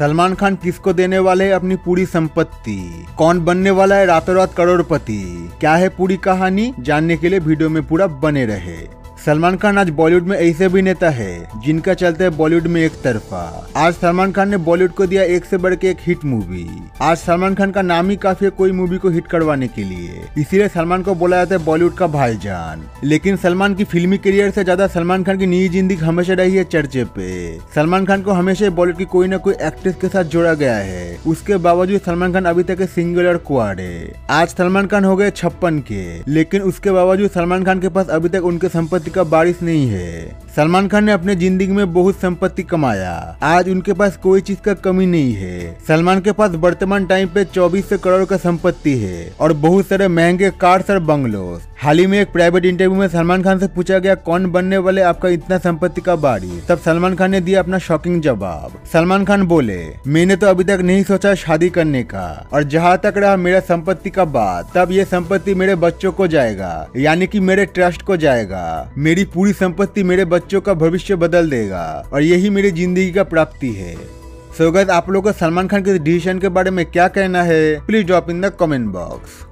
सलमान खान किसको देने वाले है अपनी पूरी संपत्ति? कौन बनने वाला है रातों रात करोड़पति? क्या है पूरी कहानी? जानने के लिए वीडियो में पूरा बने रहे। सलमान खान आज बॉलीवुड में ऐसे भी नेता है, जिनका चलता है बॉलीवुड में एक तरफा। आज सलमान खान ने बॉलीवुड को दिया एक से बढ़ के एक हिट मूवी। आज सलमान खान का नाम ही काफ़ी है कोई मूवी को हिट करवाने के लिए। इसीलिए सलमान को बोला जाता है बॉलीवुड का भाईजान। लेकिन सलमान की फिल्मी करियर से ज़्यादा सलमान खान की निजी ज़िंदगी हमेशा रही है चर्चे पे। सलमान खान को हमेशा बॉलीवुड की कोई ना कोई एक्ट्रेस के साथ जोड़ा गया है। उसके बावजूद सलमान खान अभी तक सिंगल और है। आज सलमान खान हो गए छप्पन के। लेकिन उसके बावजूद सलमान खान के पास अभी तक उनके संपत्ति का बारिश नहीं है। सलमान खान ने अपने ज़िंदगी में बहुत संपत्ति कमाया। आज उनके पास कोई चीज़ का कमी नहीं है। सलमान के पास वर्तमान टाइम पे 24 करोड़ का संपत्ति है और बहुत सारे महँगे कार्स और बंगलोस हाल ही में एक प्राइवेट इंटरव्यू में सलमान खान से पूछा गया, कौन बनने वाले आपका इतना संपत्ति का बारी तब सलमान खान ने दिया अपना शॉकिंग जवाब। सलमान खान बोले, मैंने तो अभी तक नहीं सोचा शादी करने का और जहाँ तक रहा मेरा संपत्ति का बात, तब ये संपत्ति मेरे बच्चों को जाएगा, यानी कि मेरे ट्रस्ट को जाएगा। मेरी पूरी संपत्ति मेरे बच्चों का भविष्य बदल देगा और यही मेरी ज़िंदगी का प्राप्ति है। सो so आप लोगों को सलमान खान के डिसीज़न के बारे में क्या कहना है? Please drop in the comment box